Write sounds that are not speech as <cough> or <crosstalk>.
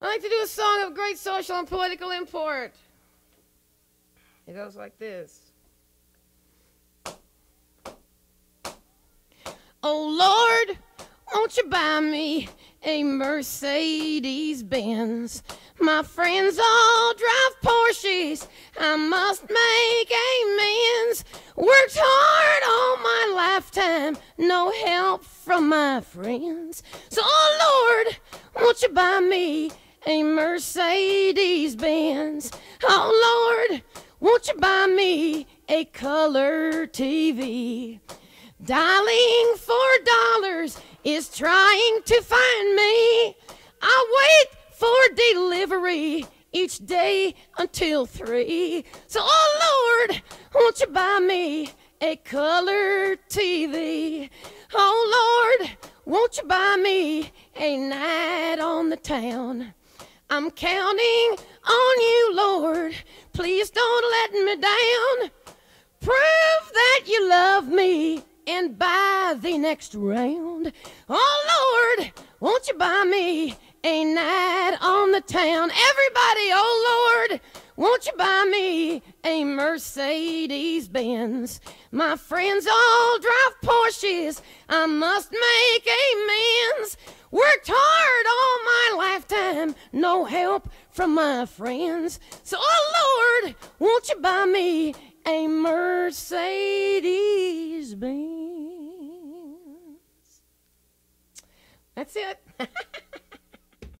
I like to do a song of great social and political import. It goes like this. Oh Lord, won't you buy me a Mercedes Benz? My friends all drive Porsches. I must make amends. Worked hard all my lifetime, no help from my friends. So, oh Lord, won't you buy me a Mercedes Benz? Oh Lord, won't you buy me a color TV? Dialing for dollars is trying to find me. I wait for delivery each day until three. So, oh Lord, won't you buy me a color TV? Oh Lord, won't you buy me a night on the town? I'm counting on you, Lord. Please don't let me down. Prove that you love me and buy the next round. Oh Lord, won't you buy me a night on the town? Everybody, oh Lord, won't you buy me a Mercedes Benz? My friends all drive Porsches. I must make amends. Worked hard all lifetime, no help from my friends. So, oh Lord, won't you buy me a Mercedes Benz? That's it. <laughs>